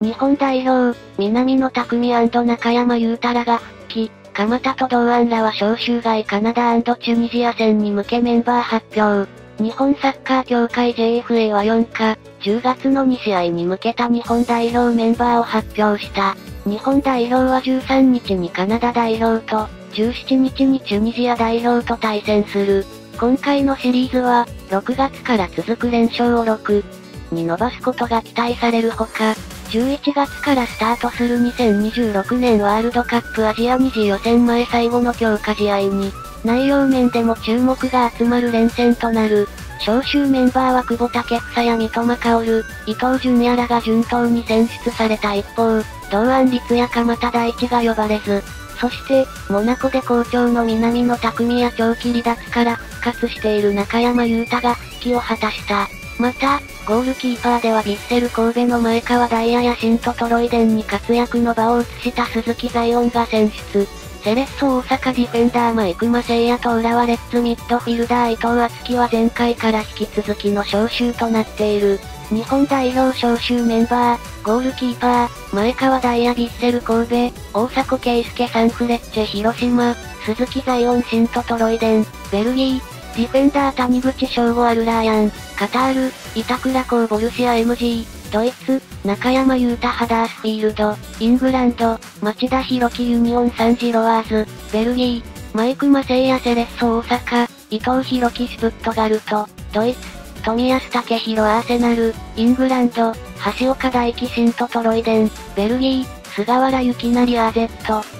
日本代表、南野匠中山優太らが復帰、蒲田と同案らは招集外カナダチュニジア戦に向けメンバー発表。日本サッカー協会 JFA は4日、10月の2試合に向けた日本代表メンバーを発表した。日本代表は13日にカナダ代表と、17日にチュニジア代表と対戦する。今回のシリーズは、6月から続く連勝を6に伸ばすことが期待されるほか、11月からスタートする2026年ワールドカップアジア2次予選前最後の強化試合に、内容面でも注目が集まる連戦となる。招集メンバーは久保建英や三笘薫、伊東純也らが順当に選出された一方、同案率や鎌田大地が呼ばれず、そして、モナコで好調の南野匠や長期離脱から復活している中山優太が復帰を果たした。また、ゴールキーパーではヴィッセル神戸の前川ダイヤやシントトロイデンに活躍の場を移した鈴木財音が選出。セレッソ大阪ディフェンダーマイクマセイヤと浦和レッズミッドフィルダー伊藤敦樹は前回から引き続きの招集となっている。日本代表招集メンバー、ゴールキーパー、前川ダイヤビッセル神戸、大迫圭介サンフレッチェ広島、鈴木ザイオンシントトロイデン、ベルギー、ディフェンダー谷口翔吾アルラーヤン、カタール、板倉港ボルシア MG、ドイツ、中山雄太ハダースフィールド、イングランド、町田浩樹ユニオンサンジロワーズ、ベルギー、マイクマセイヤセレッソ大阪、伊藤洋輝シュトゥットガルト、ドイツ、冨安健洋アーセナル、イングランド、橋岡大輝シントトロイデン、ベルギー、菅原由勢 AZ、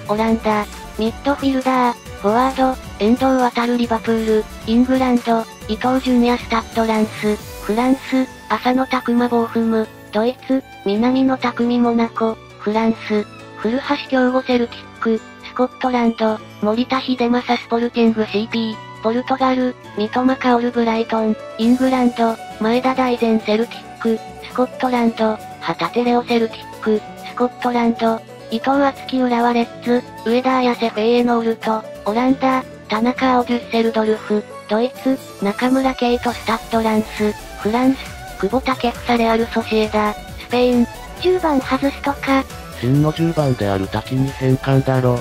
オランダ、ミッドフィルダー、フォワード、遠藤航リバプール、イングランド、伊東純也スタッドランス、フランス、浅野拓磨ボーフム、ドイツ、南野匠モナコ、フランス、古橋京吾セルティック、スコットランド、森田秀正スポルティング CP、ポルトガル、三笘薫ブライトン、イングランド、前田大然セルティック、スコットランド、旗手レオセルティック、スコットランド、伊藤敦樹浦和レッズ、上田綾瀬フェイエノールト、オランダ、田中青デュッセルドルフ、ドイツ、中村ケイトスタッドランス、フランス、久保建英レアルソシエダ、スペイン、10番外すとか。真の10番である滝に変換だろ。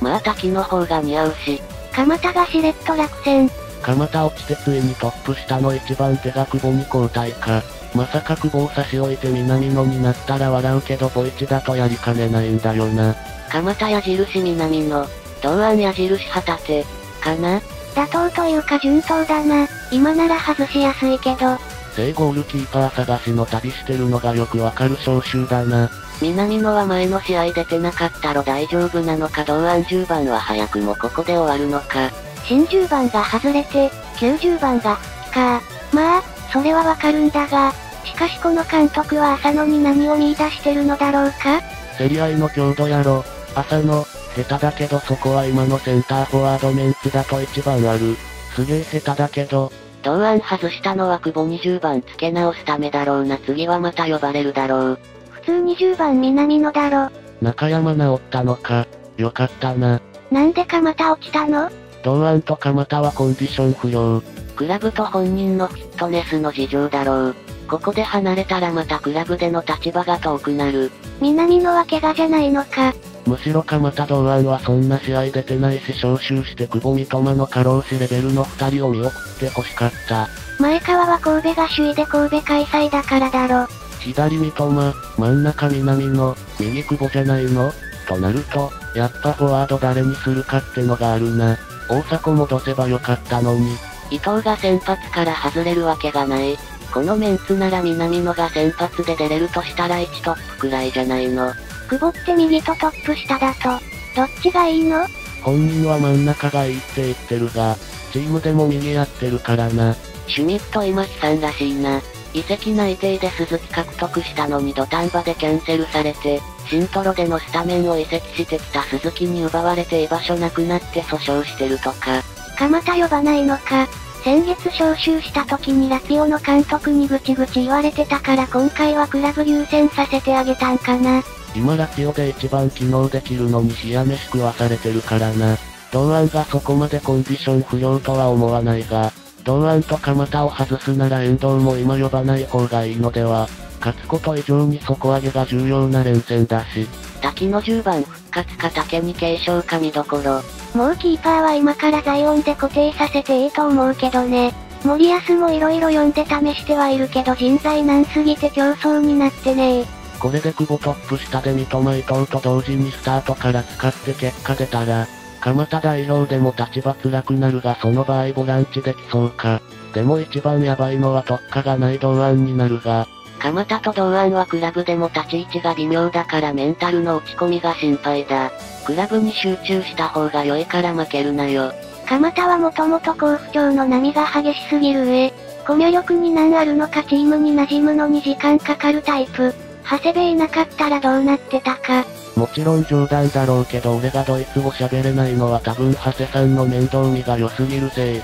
まあ滝の方が似合うし。蒲田がしれっと落選。蒲田落ちてついにトップ下の一番手が久保に交代か。まさか久保を差し置いて南野になったら笑うけどボイチだとやりかねないんだよな。蒲田矢印南野、同案矢印旗手、かな？妥当というか順当だな。今なら外しやすいけど。正ゴールキーパー探しの旅してるのがよくわかる招集だな。南野は前の試合出てなかったろ大丈夫なのか同案10番は早くもここで終わるのか。新10番が外れて、90番が、か。まあ、それはわかるんだが、しかしこの監督は浅野に何を見出してるのだろうか？競り合いの強度やろ。浅野、下手だけどそこは今のセンターフォワードメンツだと一番ある。すげえ下手だけど。同案外したのは久保20番付け直すためだろうな次はまた呼ばれるだろう。普通20番南野だろ。中山治ったのか。よかったな。なんで蒲田落ちたの？同案と蒲田はコンディション不良。クラブと本人のフィットネスの事情だろう。ここで離れたらまたクラブでの立場が遠くなる。南野は怪我じゃないのか。むしろ蒲田同案はそんな試合出てないし招集して久保三笘の過労死レベルの二人を見送って欲しかった。前川は神戸が首位で神戸開催だからだろ。左三笘、真ん中南の、右久保じゃないの？となると、やっぱフォワード誰にするかってのがあるな。大迫戻せばよかったのに。伊藤が先発から外れるわけがない。このメンツなら南野が先発で出れるとしたら1トップくらいじゃないの。久保って右とトップ下だと、どっちがいいの？本人は真ん中がいいって言ってるが、チームでも右やってるからな。シュミット今悲惨らしいな。移籍内定で鈴木獲得したのに土壇場でキャンセルされて、新トロでのスタメンを移籍してきた鈴木に奪われて居場所なくなって訴訟してるとか。蒲田呼ばないのか。先月招集した時にラツィオの監督にぐちぐち言われてたから今回はクラブ優先させてあげたんかな。今ラツィオで一番機能できるのに冷や飯食わされてるからな。同案がそこまでコンディション不良とは思わないが、同案と蒲田を外すなら遠藤も今呼ばない方がいいのでは。勝つこと以上に底上げが重要な連戦だし。滝の10番復活か竹に継承か見どころ。もうキーパーは今からザイオンで固定させていいと思うけどね。森保も色々読んで試してはいるけど人材難すぎて競争になってねこれで久保トップ下で三笘伊藤と同時にスタートから使って結果出たら、蒲田代表でも立場辛くなるがその場合ボランチできそうか。でも一番ヤバいのは特化がない同案になるが。蒲田と同案はクラブでも立ち位置が微妙だからメンタルの落ち込みが心配だ。クラブに集中した方が良いから負けるなよ。蒲田はもともと好不調の波が激しすぎる上、コミュ力に難あるのかチームに馴染むのに時間かかるタイプ。長谷部いなかったらどうなってたか。もちろん冗談だろうけど俺がドイツ語喋れないのは多分長谷さんの面倒見が良すぎるせい。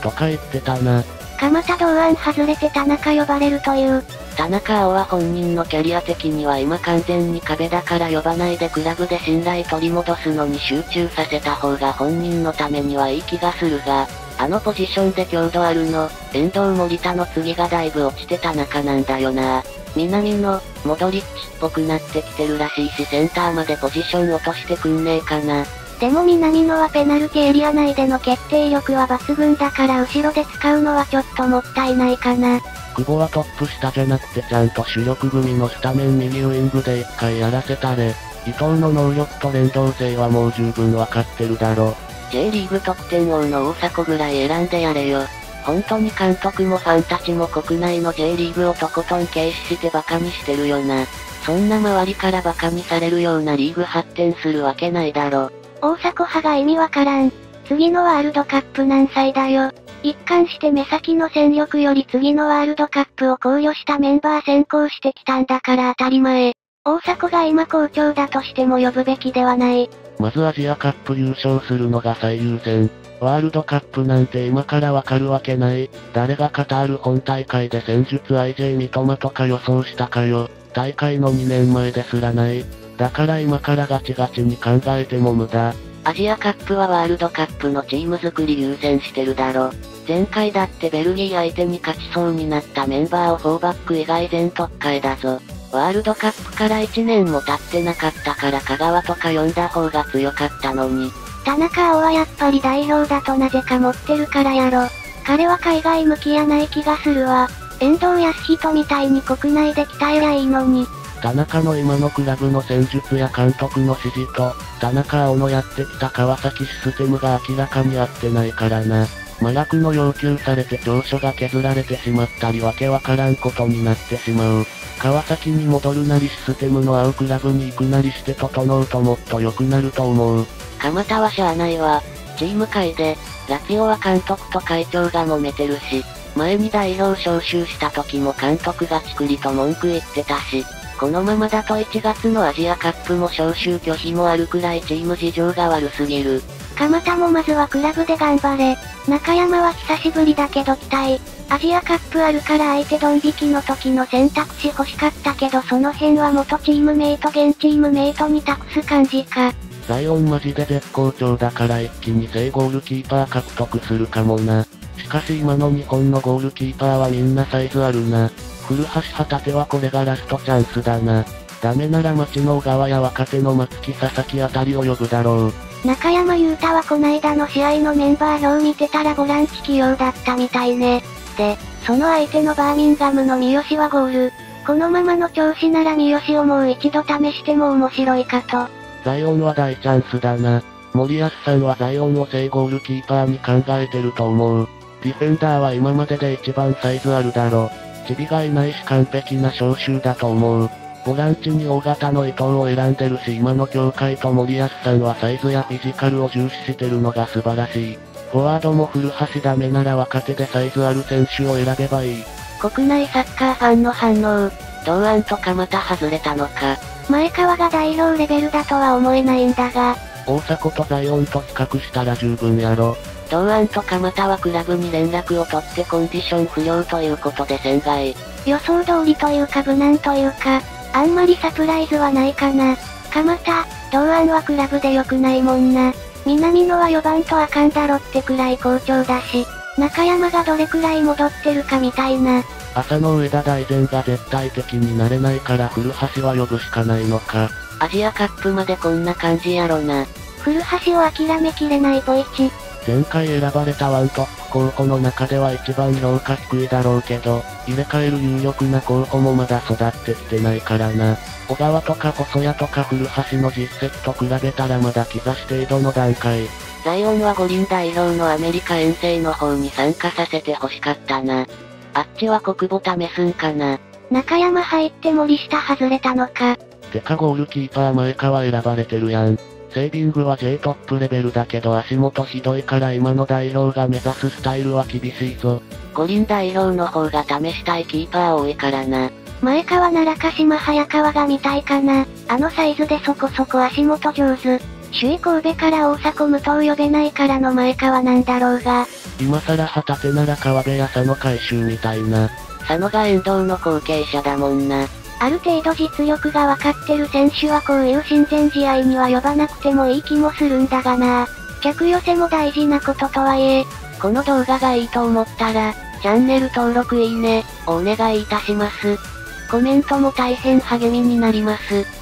とか言ってたな。蒲田同案外れて田中呼ばれるという。田中碧は本人のキャリア的には今完全に壁だから呼ばないでクラブで信頼取り戻すのに集中させた方が本人のためにはいい気がするが、あのポジションで強度あるの、遠藤森田の次がだいぶ落ちてた中なんだよな。南の、モドリッチっぽくなってきてるらしいしセンターまでポジション落としてくんねえかな。でも南野はペナルティエリア内での決定力は抜群だから後ろで使うのはちょっともったいないかな。久保はトップ下じゃなくてちゃんと主力組のスタメン右ウイングで一回やらせたれ。伊藤の能力と連動性はもう十分わかってるだろ。J リーグ得点王の大迫ぐらい選んでやれよ。本当に監督もファンたちも国内の J リーグをとことん軽視してバカにしてるよな。そんな周りからバカにされるようなリーグ発展するわけないだろ。大迫派が意味わからん。次のワールドカップ何歳だよ。一貫して目先の戦力より次のワールドカップを考慮したメンバー選考してきたんだから当たり前。大迫が今好調だとしても呼ぶべきではない。まずアジアカップ優勝するのが最優先。ワールドカップなんて今からわかるわけない。誰がカタール本大会で戦術 IJ 三笘とか予想したかよ。大会の2年前ですらない。だから今からガチガチに考えても無駄。アジアカップはワールドカップのチーム作り優先してるだろ。前回だってベルギー相手に勝ちそうになったメンバーを4バック以外全特会だぞ。ワールドカップから1年も経ってなかったから香川とか呼んだ方が強かったのに。田中碧はやっぱり代表だとなぜか持ってるからやろ。彼は海外向きやない気がするわ。遠藤康人みたいに国内で鍛えりゃいいのに。田中の今のクラブの戦術や監督の指示と、田中碧のやってきた川崎システムが明らかに合ってないからな。麻薬の要求されて長所が削られてしまったりわけわからんことになってしまう。川崎に戻るなりシステムの合うクラブに行くなりして整うともっと良くなると思う。蒲田はしゃあないわ。チーム会で、ラピオは監督と会長が揉めてるし、前に代表招集した時も監督がチクリと文句言ってたし、このままだと1月のアジアカップも招集拒否もあるくらいチーム事情が悪すぎる。蒲田もまずはクラブで頑張れ。中山は久しぶりだけど期待。アジアカップあるから相手ドン引きの時の選択肢欲しかったけどその辺は元チームメイト現チームメイトに託す感じか。ザイオンマジで絶好調だから一気に正ゴールキーパー獲得するかもな。しかし今の日本のゴールキーパーはみんなサイズあるな。古橋旗手はこれがラストチャンスだな。ダメなら町の小川や若手の松木佐々木あたりを呼ぶだろう。中山優太はこないだの試合のメンバー表見てたらボランチ起用だったみたいね。で、その相手のバーミンガムの三好はゴール。このままの調子なら三好をもう一度試しても面白いかと。ザイオンは大チャンスだな。森保さんはザイオンを正ゴールキーパーに考えてると思う。ディフェンダーは今までで一番サイズあるだろ。チビがいないし完璧な招集だと思う。ボランチに大型の伊藤を選んでるし今の協会と森保さんはサイズやフィジカルを重視してるのが素晴らしい。フォワードも古橋ダメなら若手でサイズある選手を選べばいい。国内サッカーファンの反応。同案とかまた外れたのか。前川が代表レベルだとは思えないんだが。大迫とザイオンと比較したら十分やろ。同案と蒲田はクラブに連絡を取ってコンディション不良ということで船外。予想通りというか無難というか、あんまりサプライズはないかな。蒲田、同案はクラブで良くないもんな。南野は4番とあかんだろってくらい好調だし、中山がどれくらい戻ってるかみたいな。朝の上田大然が絶対的になれないから古橋は呼ぶしかないのか。アジアカップまでこんな感じやろな。古橋を諦めきれないポイチ。前回選ばれたワントップ候補の中では一番評価低いだろうけど、入れ替える有力な候補もまだ育ってきてないからな。小川とか細谷とか古橋の実績と比べたらまだ兆し程度の段階。ザイオンは五輪代表のアメリカ遠征の方に参加させて欲しかったな。あっちは国母試すんかな。中山入って森下外れたのか。てかゴールキーパー前川選ばれてるやん。セービングは J トップレベルだけど足元ひどいから今の代表が目指すスタイルは厳しいぞ。五輪代表の方が試したいキーパー多いからな。前川なら鹿島早川が見たいかな。あのサイズでそこそこ足元上手。首位神戸から大迫無党呼べないからの前川なんだろうが。今更旗手なら川辺や佐野回収みたいな。佐野が遠藤の後継者だもんな。ある程度実力がわかってる選手はこういう親善試合には呼ばなくてもいい気もするんだがな。客寄せも大事なこととはいえ、この動画がいいと思ったら、チャンネル登録いいね、お願いいたします。コメントも大変励みになります。